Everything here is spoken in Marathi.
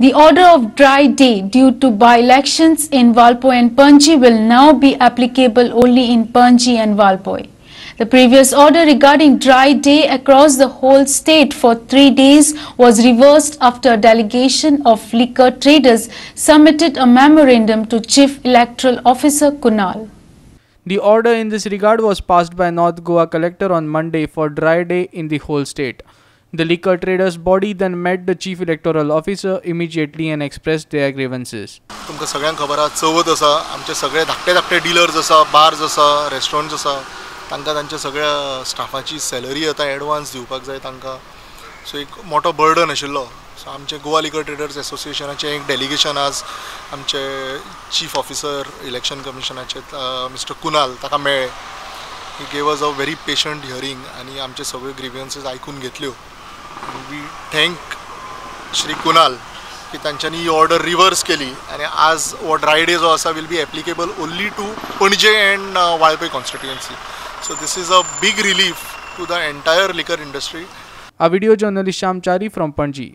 The order of dry day due to by-elections in Valpoi and Panji will now be applicable only in Panji and Valpoi. The previous order regarding dry day across the whole state for three days was reversed after a delegation of liquor traders submitted a memorandum to Chief Electoral Officer Kunal. The order in this regard was passed by North Goa collector on Monday for dry day in the whole state. The liquor traders body then met the chief electoral officer immediately and expressed their grievances. तुमकां सगळ्यांक खबर आसा चवथ आसा आमचे सगळे धाकटे धाकटे डिलर्स आसा बार्स आसा रेस्टॉरंट्स आसा. तांकां तांच्या सगळ्या स्टाफाची सॅलरी आतां एडवान्स दिवपाक जाय तांकां. सो एक मोठो बर्डन आशिल्लो. सो आमचे गोवा लिकर ट्रेडर्स एसोसिएशनाचें एक डेलिगेशन आज आमचे चीफ ऑफिसर इलेक्शन कमिशनाचे मिस्टर कुनाल ताका मेळ्ळे. ही गेव अज अ व्हेरी पेशंट हियरींग आनी आमचे सगळे ग्रिवियन्सीस आयकून घेतल्यो. वी थँक श्री कुणाल की तांच्यांनी ही ऑर्डर रिवर्स केली. आणि आज हो ड्राय डे जो आसा will be applicable only to Panaji and Valpoi constituency so this is a big relief to the entire liquor industry हा video journalist Shyam Chari from Panaji